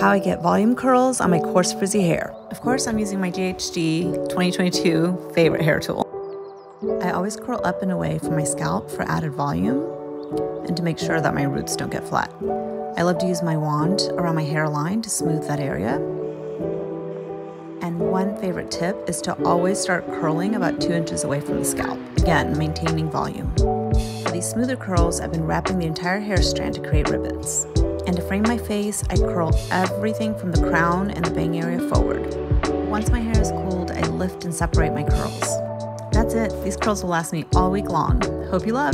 how I get volume curls on my coarse frizzy hair. Of course, I'm using my GHD 2022 favorite hair tool. I always curl up and away from my scalp for added volume and to make sure that my roots don't get flat. I love to use my wand around my hairline to smooth that area. And one favorite tip is to always start curling about two inches away from the scalp. Again, maintaining volume. For these smoother curls, I've been wrapping the entire hair strand to create ribbons. And to frame my face, I curl everything from the crown and the bang area forward. Once my hair is cooled, I lift and separate my curls. That's it. These curls will last me all week long. Hope you love.